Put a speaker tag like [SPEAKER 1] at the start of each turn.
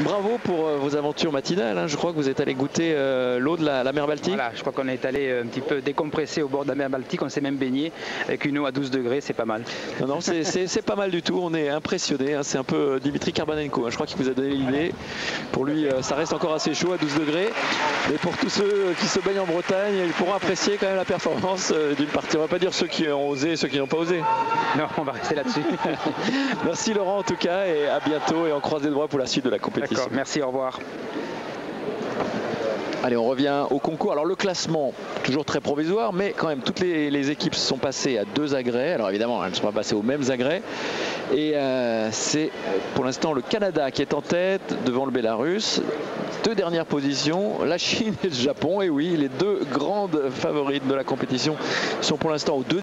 [SPEAKER 1] Bravo pour euh, vos aventures matinales. hein. Je crois que vous êtes allé goûter euh, l'eau de la, la mer Baltique.
[SPEAKER 2] Voilà, je crois qu'on est allé euh, un petit peu décompresser au bord de la mer Baltique. On s'est même baigné avec une eau à 12 degrés, c'est pas mal.
[SPEAKER 1] Non, non, c'est- pas mal du tout. On est impressionné. hein. C'est un peu Dimitri Karbanenko. hein. Je crois qu'il vous a donné l'idée. Pour lui, ça reste encore assez chaud à 12 degrés. Mais pour tous ceux qui se baignent en Bretagne, ils pourront apprécier quand même la performance d'une partie. On va pas dire ceux qui ont osé et ceux qui n'ont pas osé.
[SPEAKER 2] Non, on va rester là-dessus.
[SPEAKER 1] Merci Laurent en tout cas et à bientôt et on croise les doigts pour la suite de la compétition.
[SPEAKER 2] D'accord, merci, au revoir.
[SPEAKER 1] Allez, on revient au concours. Alors le classement, toujours très provisoire, mais quand même, toutes les, les équipes sont passées à deux agrès. Alors évidemment, elles ne sont pas passées aux mêmes agrès. Et euh, c'est pour l'instant le Canada qui est en tête devant le Bélarus. Deux dernières positions, la Chine et le Japon. Et oui, les deux grandes favorites de la compétition sont pour l'instant aux deux